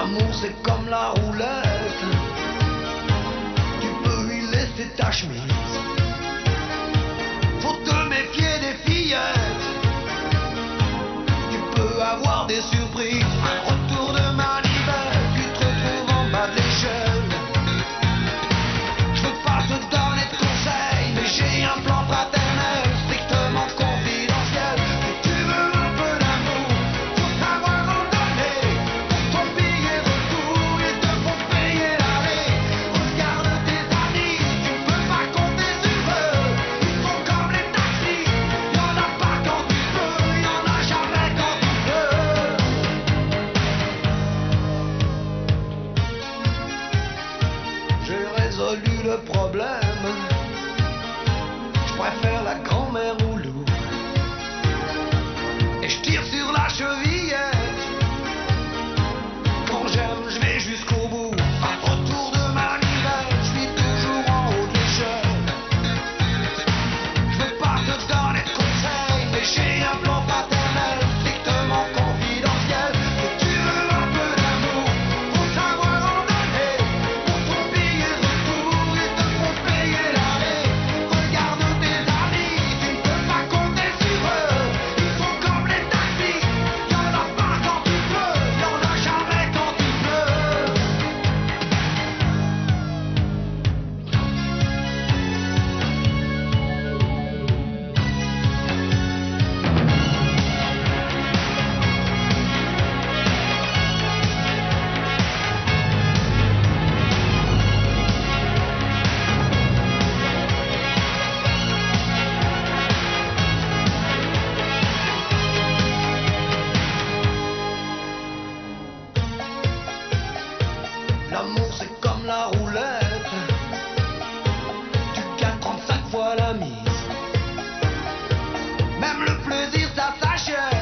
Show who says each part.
Speaker 1: L'amour c'est comme la roulette. Tu peux y laisser ta chemise. Faut te méfier des fillettes. Tu peux avoir des résolu le problème. Je préfère la grand-mère ou l'amour c'est comme la roulette. Tu gagnes 35 fois la mise. Même le plaisir ça.